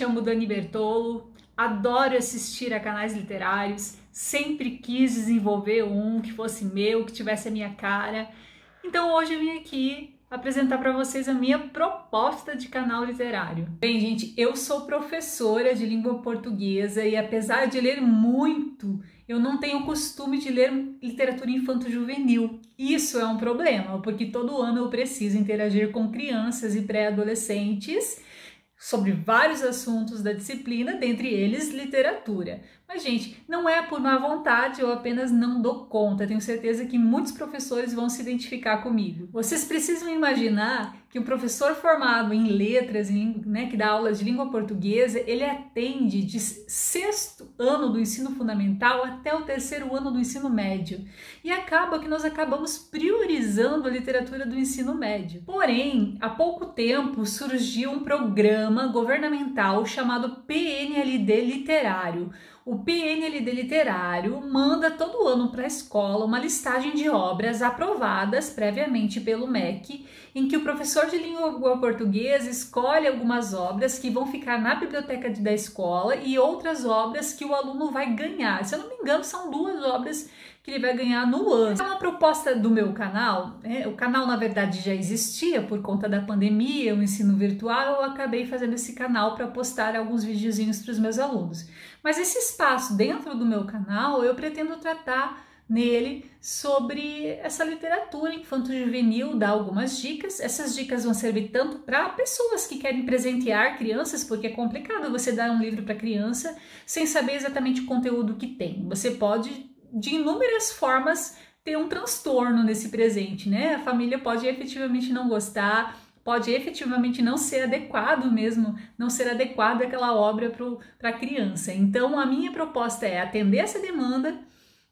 chamo Dani Bertolo, adoro assistir a canais literários, sempre quis desenvolver um que fosse meu, que tivesse a minha cara. Então hoje eu vim aqui apresentar para vocês a minha proposta de canal literário. Bem, gente, eu sou professora de língua portuguesa e apesar de ler muito, eu não tenho costume de ler literatura infanto-juvenil. Isso é um problema, porque todo ano eu preciso interagir com crianças e pré-adolescentes sobre vários assuntos da disciplina, dentre eles literatura. Mas, gente, não é por má vontade, eu apenas não dou conta. Tenho certeza que muitos professores vão se identificar comigo. Vocês precisam imaginar que um professor formado em letras, em, né, que dá aulas de língua portuguesa, ele atende de sexto ano do ensino fundamental até o terceiro ano do ensino médio. E acaba que nós acabamos priorizando a literatura do ensino médio. Porém, há pouco tempo surgiu um programa governamental chamado PNLD Literário o PNLD Literário manda todo ano para a escola uma listagem de obras aprovadas previamente pelo MEC, em que o professor de língua portuguesa escolhe algumas obras que vão ficar na biblioteca da escola e outras obras que o aluno vai ganhar. Se eu não me engano, são duas obras que ele vai ganhar no ano. É uma proposta do meu canal. Né? O canal, na verdade, já existia por conta da pandemia, o ensino virtual. Eu acabei fazendo esse canal para postar alguns videozinhos para os meus alunos. Mas esse espaço dentro do meu canal, eu pretendo tratar nele sobre essa literatura infanto-juvenil, dar algumas dicas. Essas dicas vão servir tanto para pessoas que querem presentear crianças, porque é complicado você dar um livro para criança sem saber exatamente o conteúdo que tem. Você pode de inúmeras formas ter um transtorno nesse presente, né? A família pode efetivamente não gostar, pode efetivamente não ser adequado mesmo, não ser adequado aquela obra para a criança. Então, a minha proposta é atender essa demanda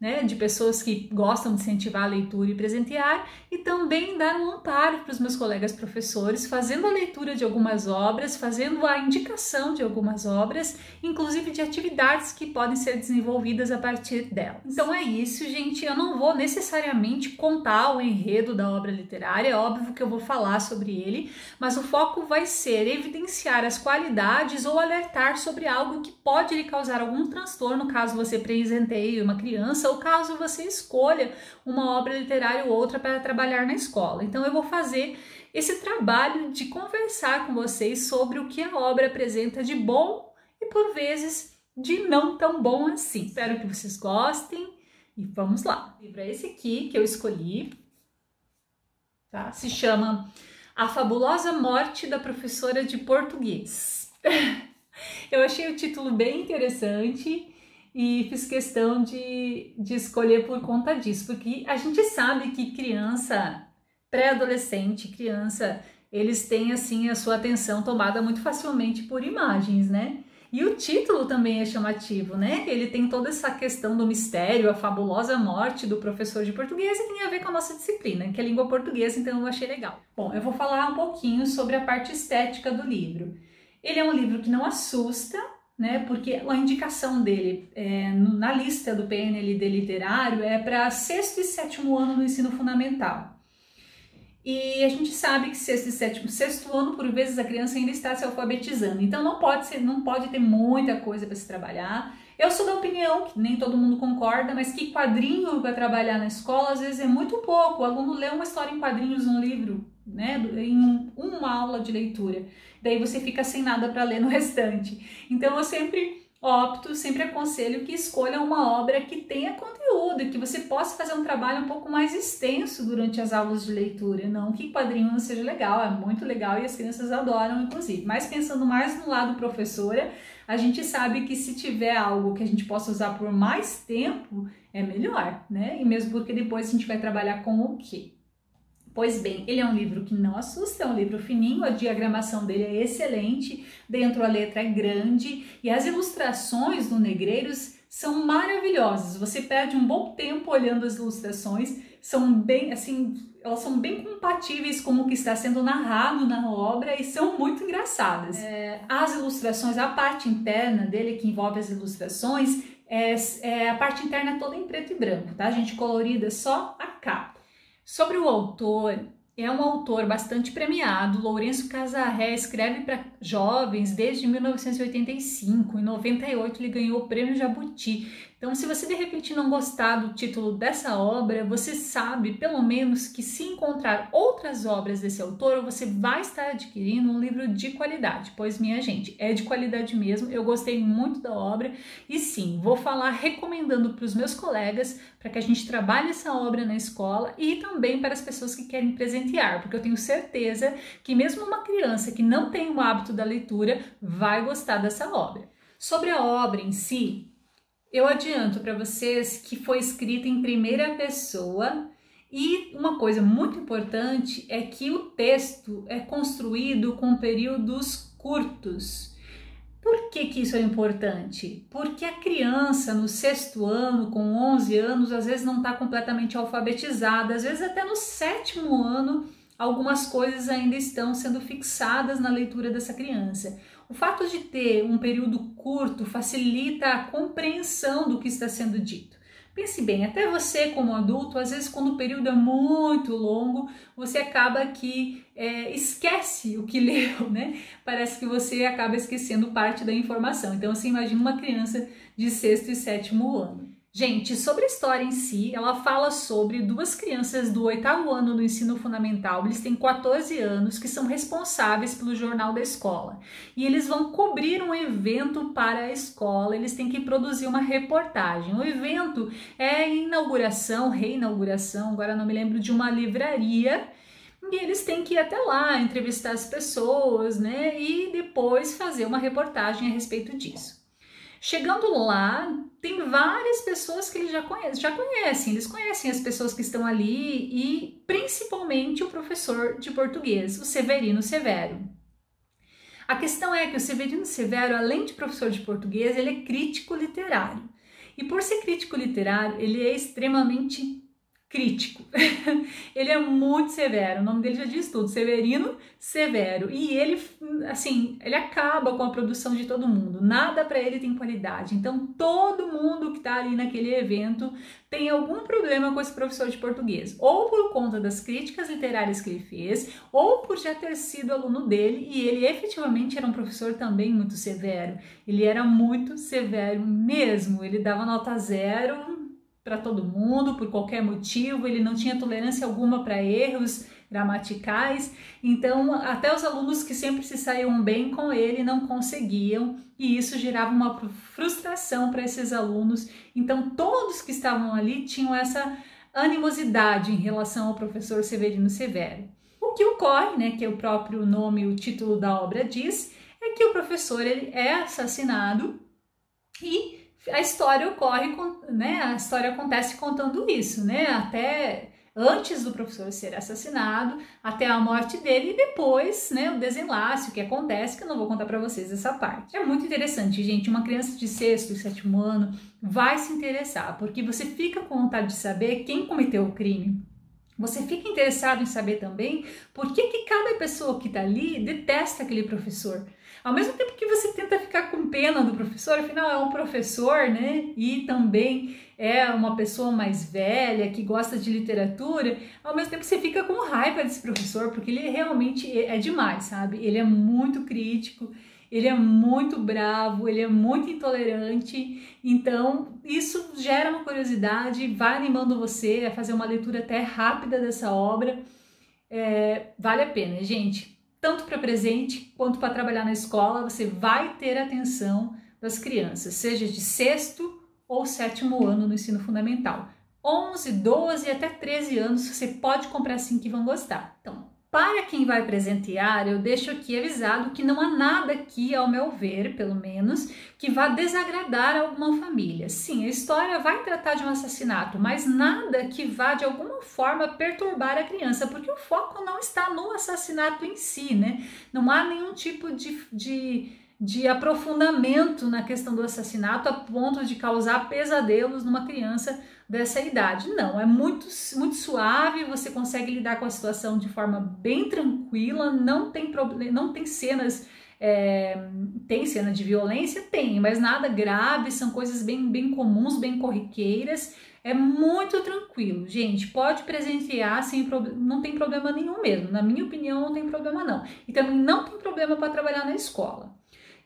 né, de pessoas que gostam de incentivar a leitura e presentear, e também dar um amparo para os meus colegas professores, fazendo a leitura de algumas obras, fazendo a indicação de algumas obras, inclusive de atividades que podem ser desenvolvidas a partir delas. Então é isso, gente. Eu não vou necessariamente contar o enredo da obra literária, é óbvio que eu vou falar sobre ele, mas o foco vai ser evidenciar as qualidades ou alertar sobre algo que pode lhe causar algum transtorno caso você presenteie uma criança ou caso você escolha uma obra literária ou outra para trabalhar na escola. Então eu vou fazer esse trabalho de conversar com vocês sobre o que a obra apresenta de bom e por vezes de não tão bom assim. Espero que vocês gostem e vamos lá. O livro é esse aqui que eu escolhi, tá? Se chama A Fabulosa Morte da Professora de Português. eu achei o título bem interessante e fiz questão de, de escolher por conta disso, porque a gente sabe que criança, pré-adolescente, criança, eles têm assim a sua atenção tomada muito facilmente por imagens, né? E o título também é chamativo, né? Ele tem toda essa questão do mistério, a fabulosa morte do professor de português e tem a ver com a nossa disciplina, que é língua portuguesa, então eu achei legal. Bom, eu vou falar um pouquinho sobre a parte estética do livro. Ele é um livro que não assusta, né? Porque a indicação dele é, na lista do PNLD literário é para sexto e sétimo ano do ensino fundamental. E a gente sabe que sexto e sétimo, sexto ano, por vezes a criança ainda está se alfabetizando. Então não pode ser, não pode ter muita coisa para se trabalhar. Eu sou da opinião que nem todo mundo concorda, mas que quadrinho para trabalhar na escola às vezes é muito pouco. O aluno lê uma história em quadrinhos num livro, né, em uma aula de leitura. Daí você fica sem nada para ler no restante. Então eu sempre opto, sempre aconselho que escolha uma obra que tenha conteúdo, que você possa fazer um trabalho um pouco mais extenso durante as aulas de leitura. Não que quadrinho não seja legal, é muito legal e as crianças adoram, inclusive. Mas pensando mais no lado professora, a gente sabe que se tiver algo que a gente possa usar por mais tempo, é melhor, né? E mesmo porque depois a gente vai trabalhar com o quê? Pois bem, ele é um livro que não assusta, é um livro fininho, a diagramação dele é excelente, dentro a letra é grande e as ilustrações do Negreiros são maravilhosas. Você perde um bom tempo olhando as ilustrações, são bem assim, elas são bem compatíveis com o que está sendo narrado na obra e são muito engraçadas. É, as ilustrações, a parte interna dele que envolve as ilustrações, é, é a parte interna toda em preto e branco, tá? A gente colorida só a capa. Sobre o autor, é um autor bastante premiado. Lourenço Casarré escreve para jovens desde 1985. Em 98 ele ganhou o prêmio Jabuti. Então, se você de repente não gostar do título dessa obra, você sabe pelo menos que se encontrar outras obras desse autor, você vai estar adquirindo um livro de qualidade. Pois, minha gente, é de qualidade mesmo. Eu gostei muito da obra e sim, vou falar recomendando para os meus colegas para que a gente trabalhe essa obra na escola e também para as pessoas que querem presentear, porque eu tenho certeza que mesmo uma criança que não tem o hábito da leitura vai gostar dessa obra. Sobre a obra em si, eu adianto para vocês que foi escrita em primeira pessoa e uma coisa muito importante é que o texto é construído com períodos curtos. Por que, que isso é importante? Porque a criança no sexto ano, com 11 anos, às vezes não está completamente alfabetizada, às vezes até no sétimo ano, algumas coisas ainda estão sendo fixadas na leitura dessa criança. O fato de ter um período curto facilita a compreensão do que está sendo dito. Pense bem, até você como adulto, às vezes quando o período é muito longo, você acaba que é, esquece o que leu, né? Parece que você acaba esquecendo parte da informação. Então, você imagina uma criança de sexto e sétimo ano. Gente, sobre a história em si, ela fala sobre duas crianças do oitavo ano do ensino fundamental, eles têm 14 anos, que são responsáveis pelo jornal da escola. E eles vão cobrir um evento para a escola, eles têm que produzir uma reportagem. O evento é inauguração, reinauguração, agora não me lembro, de uma livraria. E eles têm que ir até lá, entrevistar as pessoas, né? E depois fazer uma reportagem a respeito disso. Chegando lá, tem várias pessoas que eles já conhecem, já conhecem, eles conhecem as pessoas que estão ali e principalmente o professor de português, o Severino Severo. A questão é que o Severino Severo, além de professor de português, ele é crítico literário. E por ser crítico literário, ele é extremamente crítico. ele é muito severo, o nome dele já diz tudo, Severino Severo. E ele, assim, ele acaba com a produção de todo mundo. Nada para ele tem qualidade. Então, todo mundo que está ali naquele evento tem algum problema com esse professor de português, ou por conta das críticas literárias que ele fez, ou por já ter sido aluno dele e ele efetivamente era um professor também muito severo. Ele era muito severo mesmo. Ele dava nota zero para todo mundo, por qualquer motivo, ele não tinha tolerância alguma para erros gramaticais, então até os alunos que sempre se saíam bem com ele não conseguiam, e isso gerava uma frustração para esses alunos. Então todos que estavam ali tinham essa animosidade em relação ao professor Severino Severo. O que ocorre, né, que é o próprio nome, o título da obra diz, é que o professor ele é assassinado e a história ocorre, né? A história acontece contando isso, né? Até antes do professor ser assassinado, até a morte dele e depois, né, o desenlace, o que acontece, que eu não vou contar para vocês essa parte. É muito interessante, gente, uma criança de sexto e sétimo ano vai se interessar, porque você fica com vontade de saber quem cometeu o crime. Você fica interessado em saber também por que, que cada pessoa que está ali detesta aquele professor. Ao mesmo tempo que você tenta ficar com pena do professor, afinal é um professor, né? E também é uma pessoa mais velha que gosta de literatura, ao mesmo tempo você fica com raiva desse professor, porque ele realmente é, é demais, sabe? Ele é muito crítico, ele é muito bravo, ele é muito intolerante, então isso gera uma curiosidade, vai animando você a fazer uma leitura até rápida dessa obra. É, vale a pena, gente tanto para presente quanto para trabalhar na escola, você vai ter atenção das crianças, seja de sexto ou sétimo ano no ensino fundamental. 11, 12 até 13 anos você pode comprar assim que vão gostar. Então, para quem vai presentear, eu deixo aqui avisado que não há nada aqui, ao meu ver, pelo menos, que vá desagradar alguma família. Sim, a história vai tratar de um assassinato, mas nada que vá de alguma forma perturbar a criança, porque o foco não está no assassinato em si, né? Não há nenhum tipo de, de de aprofundamento na questão do assassinato a ponto de causar pesadelos numa criança dessa idade. Não, é muito, muito suave, você consegue lidar com a situação de forma bem tranquila, não tem, não tem cenas. É, tem cena de violência? Tem, mas nada grave, são coisas bem, bem comuns, bem corriqueiras. É muito tranquilo, gente. Pode presentear sem problema, não tem problema nenhum mesmo. Na minha opinião, não tem problema não. E também não tem problema para trabalhar na escola.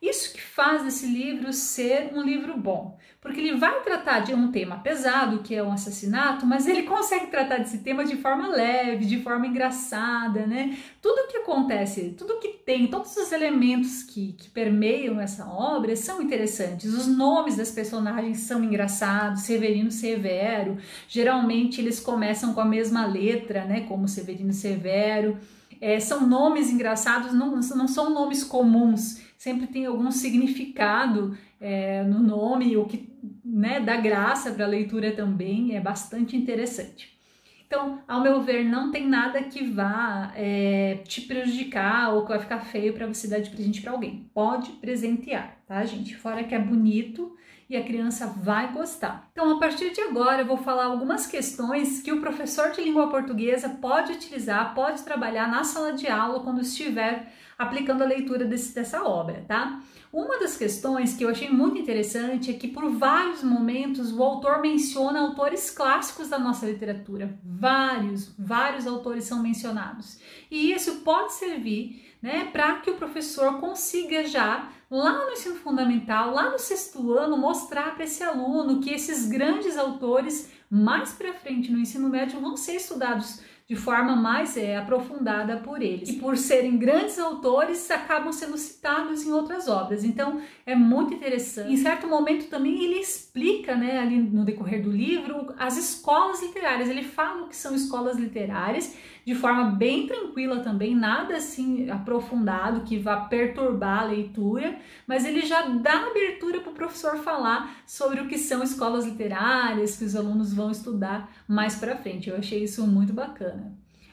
Isso que faz esse livro ser um livro bom, porque ele vai tratar de um tema pesado, que é um assassinato, mas ele consegue tratar desse tema de forma leve, de forma engraçada, né? Tudo que acontece, tudo que tem, todos os elementos que, que permeiam essa obra são interessantes. Os nomes das personagens são engraçados, Severino Severo, geralmente eles começam com a mesma letra, né? Como Severino Severo. É, são nomes engraçados, não, não são nomes comuns sempre tem algum significado é, no nome, o que né, dá graça para a leitura também, é bastante interessante. Então, ao meu ver, não tem nada que vá é, te prejudicar ou que vai ficar feio para você dar de presente para alguém. Pode presentear, tá, gente? Fora que é bonito e a criança vai gostar. Então, a partir de agora, eu vou falar algumas questões que o professor de língua portuguesa pode utilizar, pode trabalhar na sala de aula quando estiver aplicando a leitura desse, dessa obra, tá? Uma das questões que eu achei muito interessante é que por vários momentos o autor menciona autores clássicos da nossa literatura. Vários, vários autores são mencionados. E isso pode servir né, para que o professor consiga já lá no ensino fundamental, lá no sexto ano, mostrar para esse aluno que esses grandes autores mais para frente no ensino médio vão ser estudados de forma mais é, aprofundada por eles. E por serem grandes autores, acabam sendo citados em outras obras. Então é muito interessante. Em certo momento também ele explica, né, ali no decorrer do livro, as escolas literárias. Ele fala o que são escolas literárias de forma bem tranquila também, nada assim aprofundado que vá perturbar a leitura, mas ele já dá abertura para o professor falar sobre o que são escolas literárias, que os alunos vão estudar mais para frente. Eu achei isso muito bacana.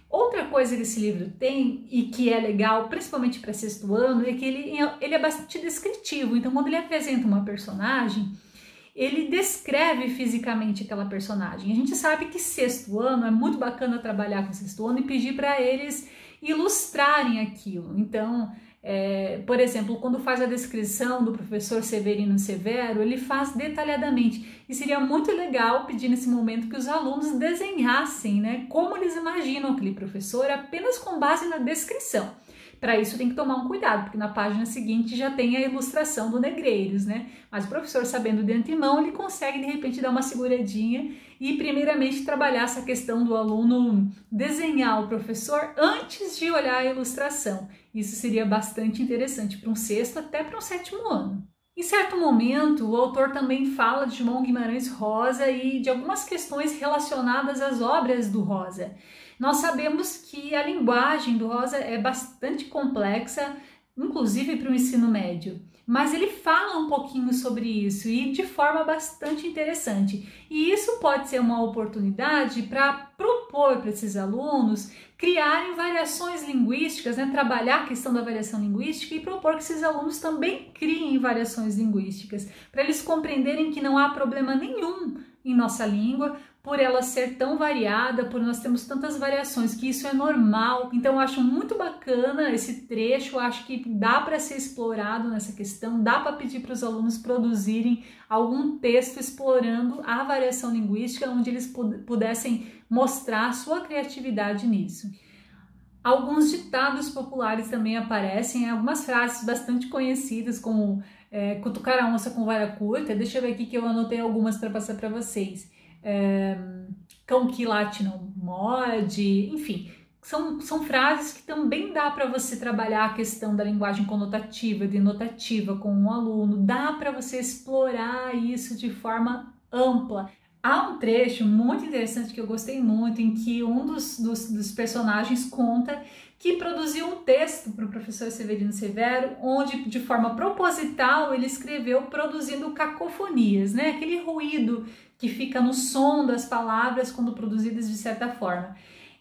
Outra coisa que esse livro tem e que é legal, principalmente para sexto ano, é que ele, ele é bastante descritivo. Então, quando ele apresenta uma personagem, ele descreve fisicamente aquela personagem. A gente sabe que sexto ano é muito bacana trabalhar com sexto ano e pedir para eles ilustrarem aquilo. Então, é, por exemplo, quando faz a descrição do professor Severino Severo, ele faz detalhadamente. E seria muito legal pedir nesse momento que os alunos desenhassem né, como eles imaginam aquele professor apenas com base na descrição. Para isso tem que tomar um cuidado, porque na página seguinte já tem a ilustração do Negreiros, né? Mas o professor, sabendo de antemão, ele consegue de repente dar uma seguradinha e, primeiramente, trabalhar essa questão do aluno desenhar o professor antes de olhar a ilustração. Isso seria bastante interessante para um sexto até para um sétimo ano. Em certo momento, o autor também fala de João Guimarães Rosa e de algumas questões relacionadas às obras do Rosa. Nós sabemos que a linguagem do Rosa é bastante complexa, inclusive para o ensino médio, mas ele fala um pouquinho sobre isso e de forma bastante interessante. E isso pode ser uma oportunidade para propor para esses alunos criarem variações linguísticas, né? trabalhar a questão da variação linguística e propor que esses alunos também criem variações linguísticas, para eles compreenderem que não há problema nenhum em nossa língua, por ela ser tão variada, por nós termos tantas variações, que isso é normal. Então eu acho muito bacana esse trecho, acho que dá para ser explorado nessa questão, dá para pedir para os alunos produzirem algum texto explorando a variação linguística, onde eles pudessem mostrar sua criatividade nisso. Alguns ditados populares também aparecem, algumas frases bastante conhecidas, como é, cutucar a onça com vara curta. Deixa eu ver aqui que eu anotei algumas para passar para vocês é, cão que late não morde, enfim, são, são frases que também dá para você trabalhar a questão da linguagem conotativa, denotativa com um aluno, dá para você explorar isso de forma ampla. Há um trecho muito interessante que eu gostei muito, em que um dos, dos, dos personagens conta que produziu um texto para o professor Severino Severo, onde de forma proposital ele escreveu produzindo cacofonias, né? aquele ruído que fica no som das palavras quando produzidas de certa forma.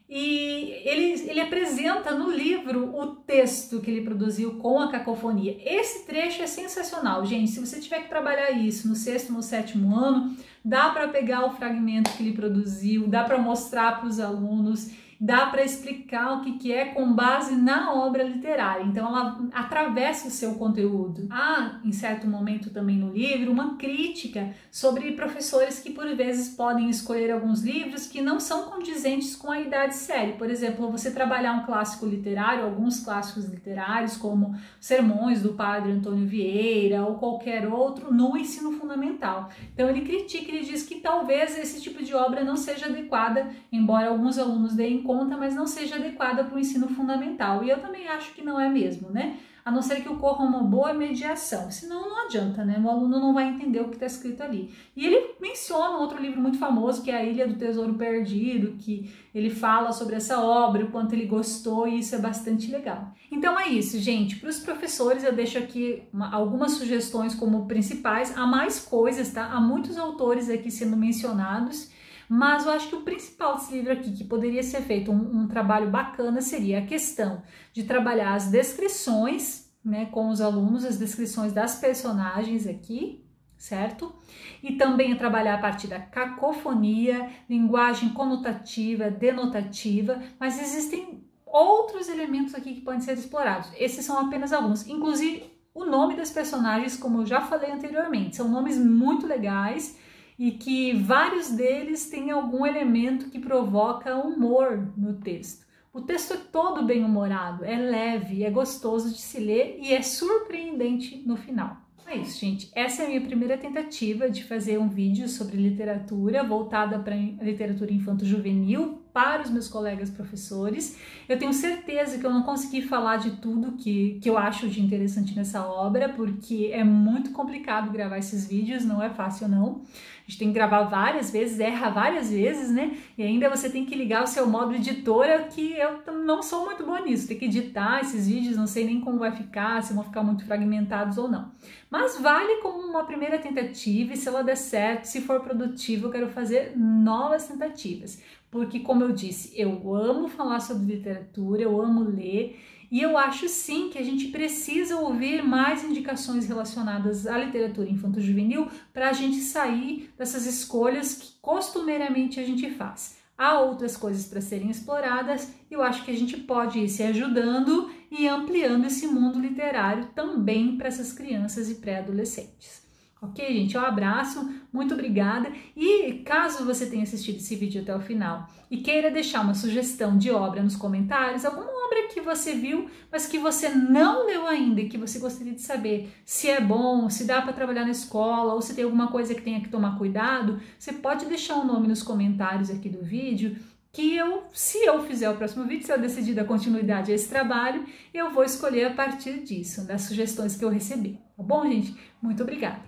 E ele, ele apresenta no livro o texto que ele produziu com a cacofonia. Esse trecho é sensacional, gente. Se você tiver que trabalhar isso no sexto, no sétimo ano, dá para pegar o fragmento que ele produziu, dá para mostrar para os alunos dá para explicar o que, que é com base na obra literária. Então ela atravessa o seu conteúdo. Há, em certo momento também no livro, uma crítica sobre professores que por vezes podem escolher alguns livros que não são condizentes com a idade séria. Por exemplo, você trabalhar um clássico literário, alguns clássicos literários, como Sermões do Padre Antônio Vieira ou qualquer outro, no ensino fundamental. Então ele critica, ele diz que talvez esse tipo de obra não seja adequada, embora alguns alunos deem conta, mas não seja adequada para o ensino fundamental. E eu também acho que não é mesmo, né? A não ser que ocorra uma boa mediação, senão não adianta, né? O aluno não vai entender o que está escrito ali. E ele menciona outro livro muito famoso, que é A Ilha do Tesouro Perdido, que ele fala sobre essa obra, o quanto ele gostou, e isso é bastante legal. Então é isso, gente. Para os professores, eu deixo aqui uma, algumas sugestões como principais. Há mais coisas, tá? Há muitos autores aqui sendo mencionados. Mas eu acho que o principal desse livro aqui, que poderia ser feito um, um trabalho bacana, seria a questão de trabalhar as descrições né, com os alunos, as descrições das personagens aqui, certo? E também trabalhar a partir da cacofonia, linguagem conotativa, denotativa, mas existem outros elementos aqui que podem ser explorados. Esses são apenas alguns, inclusive o nome das personagens, como eu já falei anteriormente, são nomes muito legais e que vários deles têm algum elemento que provoca humor no texto. O texto é todo bem humorado, é leve, é gostoso de se ler e é surpreendente no final. É isso, gente. Essa é a minha primeira tentativa de fazer um vídeo sobre literatura voltada para literatura infanto-juvenil para os meus colegas professores. Eu tenho certeza que eu não consegui falar de tudo que, que eu acho de interessante nessa obra, porque é muito complicado gravar esses vídeos, não é fácil não. A gente tem que gravar várias vezes, erra várias vezes, né? E ainda você tem que ligar o seu modo editora, que eu não sou muito boa nisso. Tem que editar esses vídeos, não sei nem como vai ficar, se vão ficar muito fragmentados ou não. Mas vale como uma primeira tentativa e se ela der certo, se for produtivo, eu quero fazer novas tentativas porque, como eu disse, eu amo falar sobre literatura, eu amo ler e eu acho sim que a gente precisa ouvir mais indicações relacionadas à literatura infanto-juvenil para a gente sair dessas escolhas que costumeiramente a gente faz. Há outras coisas para serem exploradas e eu acho que a gente pode ir se ajudando e ampliando esse mundo literário também para essas crianças e pré-adolescentes. Ok, gente? Um abraço, muito obrigada. E caso você tenha assistido esse vídeo até o final e queira deixar uma sugestão de obra nos comentários, alguma obra que você viu, mas que você não leu ainda e que você gostaria de saber se é bom, se dá para trabalhar na escola ou se tem alguma coisa que tenha que tomar cuidado, você pode deixar o um nome nos comentários aqui do vídeo que eu, se eu fizer o próximo vídeo, se eu decidir dar continuidade a esse trabalho, eu vou escolher a partir disso, das sugestões que eu recebi. Tá bom, gente? Muito obrigada!